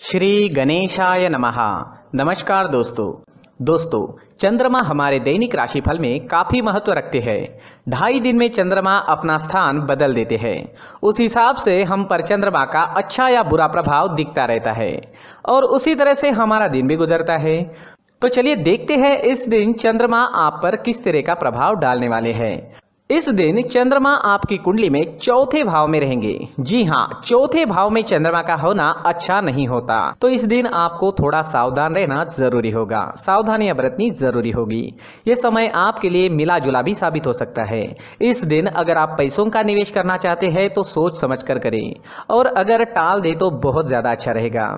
श्री गणेशाय नमः। नमस्कार दोस्तों। दोस्तों, चंद्रमा हमारे दैनिक राशिफल में काफ़ी महत्व रखते हैं। ढाई दिन में चंद्रमा अपना स्थान बदल देते हैं। उस हिसाब से हम पर चंद्रमा का अच्छा या बुरा प्रभाव दिखता रहता है। और उसी तरह से हमारा दिन भी गुजरता है। तो चलिए देखते हैं इस दिन चंद्रमा आप पर किस तरह का प्रभाव डालने वाले हैं। इस दिन चंद्रमा आपकी कुंडली में चौथे भाव में रहेंगे। जी हाँ चौथे भाव में चंद्रमा का होना अच्छा नहीं होता। तो इस दिन आपको थोड़ा सावधान रहना ज़रूरी होगा। सावधानियाँ बरतनी ज़रूरी होगी। ये समय आपके लिए मिला जुला भी साबित हो सकता है। इस दिन अगर आप पैसों का निवेश करना चाहते हैं तो सोच समझ कर। करें और अगर टाल दे तो बहुत ज़्यादा अच्छा रहेगा।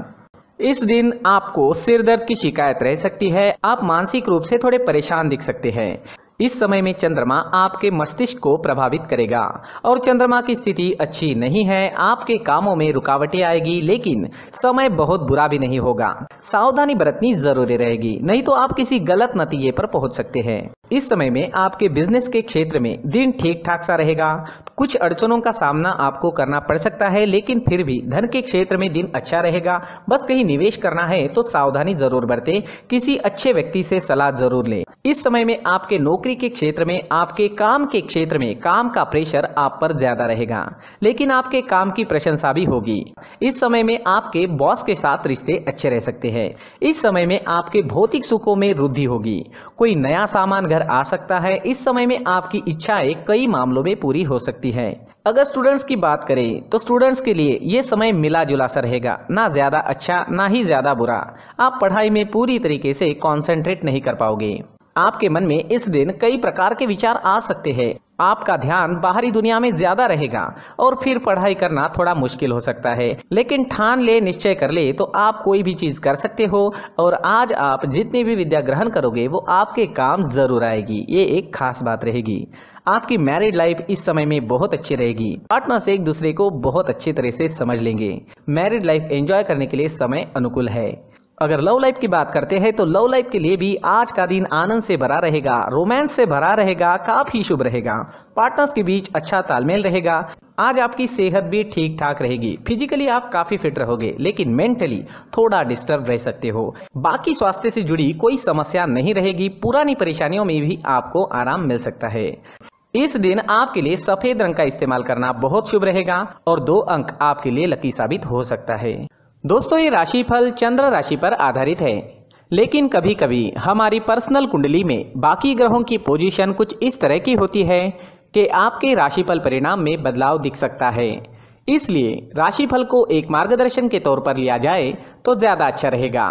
इस दिन आपको सिर दर्द की शिकायत रह सकती है। आप मानसिक रूप से थोड़े परेशान दिख सकते हैं। इस समय में चंद्रमा आपके मस्तिष्क को प्रभावित करेगा। और चंद्रमा की स्थिति अच्छी नहीं है, आपके कामों में रुकावटें आएगी, लेकिन समय बहुत बुरा भी नहीं होगा। सावधानी बरतनी ज़रूरी रहेगी, नहीं तो आप किसी गलत नतीजे पर पहुँच सकते हैं। इस समय में आपके बिज़नेस के क्षेत्र में दिन ठीक ठाक सा रहेगा। कुछ अड़चनों का सामना आपको करना पड़ सकता है, लेकिन फिर भी धन के क्षेत्र में दिन अच्छा रहेगा। बस कहीं निवेश करना है तो सावधानी ज़रूर बरते। किसी अच्छे व्यक्ति से सलाह ज़रूर लें। इस समय में आपके नौकरी के क्षेत्र में, आपके काम के क्षेत्र में काम का प्रेशर आप पर ज़्यादा रहेगा। लेकिन आपके काम की प्रशंसा भी होगी। इस समय में आपके बॉस के साथ रिश्ते अच्छे रह सकते हैं। इस समय में आपके भौतिक सुखों में वृद्धि होगी। कोई नया सामान घर आ सकता है। इस समय में आपकी इच्छाएँ कई मामलों में पूरी हो सकती है। अगर स्टूडेंट्स की बात करें तो स्टूडेंट्स के लिए ये समय मिला जुला सा रहेगा। ना ज़्यादा अच्छा ना ही ज़्यादा बुरा। आप पढ़ाई में पूरी तरीके से कॉन्सेंट्रेट नहीं कर पाओगे। आपके मन में इस दिन कई प्रकार के विचार आ सकते हैं। आपका ध्यान बाहरी दुनिया में ज़्यादा रहेगा और फिर पढ़ाई करना थोड़ा मुश्किल हो सकता है। लेकिन ठान ले, निश्चय कर ले तो आप कोई भी चीज़ कर सकते हो और आज आप जितनी भी विद्या ग्रहण करोगे, वो आपके काम ज़रूर आएगी। ये एक खास बात रहेगी। आपकी मैरिड लाइफ इस समय में बहुत अच्छी रहेगी। पार्टनर्स एक दूसरे को बहुत अच्छी तरह से समझ लेंगे। मैरिड लाइफ एंजॉय करने के लिए समय अनुकूल है। अगर लव लाइफ की बात करते हैं तो लव लाइफ के लिए भी आज का दिन आनंद से भरा रहेगा, रोमांस से भरा रहेगा, काफ़ी शुभ रहेगा। पार्टनर्स के बीच अच्छा तालमेल रहेगा, आज आपकी सेहत भी ठीक ठाक रहेगी। फिजिकली आप काफ़ी फिट रहोगे, लेकिन मेंटली थोड़ा डिस्टर्ब रह सकते हो। बाकी स्वास्थ्य से जुड़ी कोई समस्या नहीं रहेगी, पुरानी परेशानियों में भी आपको आराम मिल सकता है। इस दिन आपके लिए सफ़ेद रंग का इस्तेमाल करना बहुत शुभ रहेगा, और दो अंक आपके लिए लकी साबित हो सकता है। दोस्तों, ये राशिफल चंद्र राशि पर आधारित है। लेकिन कभी कभी हमारी पर्सनल कुंडली में बाकी ग्रहों की पोजीशन कुछ इस तरह की होती है कि आपके राशिफल परिणाम में बदलाव दिख सकता है। इसलिए राशिफल को एक मार्गदर्शन के तौर पर लिया जाए तो ज़्यादा अच्छा रहेगा।